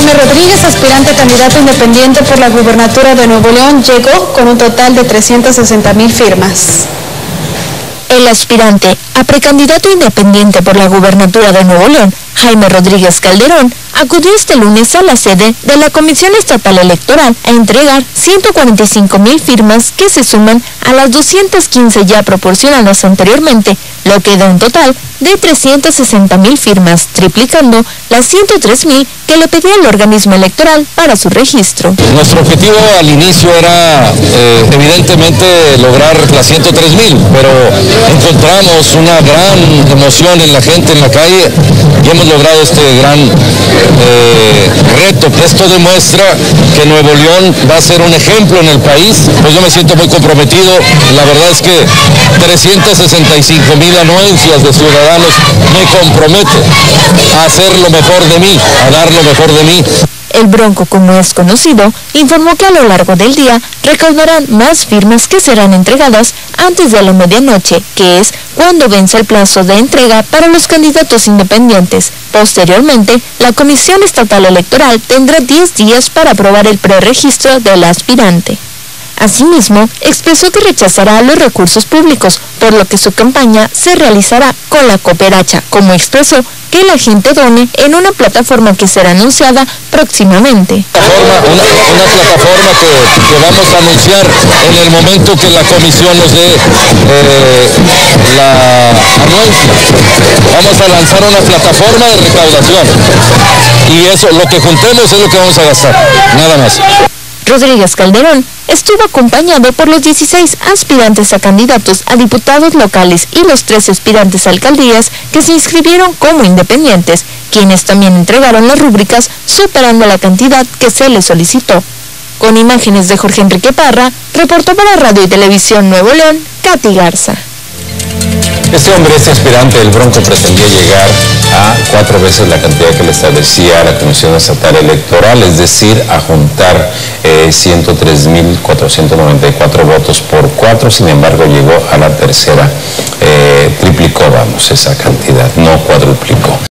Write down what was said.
Jaime Rodríguez, aspirante candidato independiente por la gubernatura de Nuevo León, llegó con un total de 360 mil firmas. El aspirante a precandidato independiente por la gubernatura de Nuevo León, Jaime Rodríguez Calderón, acudió este lunes a la sede de la Comisión Estatal Electoral a entregar 145 mil firmas que se suman a las 215 ya proporcionadas anteriormente, lo que da un total de 360 mil firmas, triplicando las 103 mil que le pedía el organismo electoral para su registro. Nuestro objetivo al inicio era eh, evidentemente lograr las 103 mil, pero encontramos una gran emoción en la gente en la calle y hemos logrado este gran eh, reto. Esto demuestra que Nuevo León va a ser un ejemplo en el país. Pues yo me siento muy comprometido. La verdad es que 365 mil anuencias de ciudadanos me compromete a hacer lo mejor de mí, a dar lo mejor de mí. El Bronco, como es conocido, informó que a lo largo del día recaudarán más firmas que serán entregadas antes de la medianoche, que es cuando vence el plazo de entrega para los candidatos independientes. Posteriormente, la Comisión Estatal Electoral tendrá 10 días para aprobar el preregistro del aspirante. Asimismo, expresó que rechazará los recursos públicos, por lo que su campaña se realizará con la cooperacha, como expresó que la gente done en una plataforma que será anunciada próximamente. Una, plataforma que, vamos a anunciar en el momento que la comisión nos dé eh, la anuencia. Vamos a lanzar una plataforma de recaudación y eso, lo que juntemos es lo que vamos a gastar, nada más. Rodríguez Calderón estuvo acompañado por los 16 aspirantes a candidatos a diputados locales y los 13 aspirantes a alcaldías que se inscribieron como independientes, quienes también entregaron las rúbricas superando la cantidad que se les solicitó. Con imágenes de Jorge Enrique Parra, reportó para Radio y Televisión Nuevo León, Katy Garza. Este hombre, este aspirante del Bronco, pretendía llegar a cuatro veces la cantidad que le establecía la Comisión Estatal Electoral, es decir, a juntar 103.494 eh, votos por cuatro, sin embargo llegó a la tercera, eh, triplicó, vamos, esa cantidad, no cuadruplicó.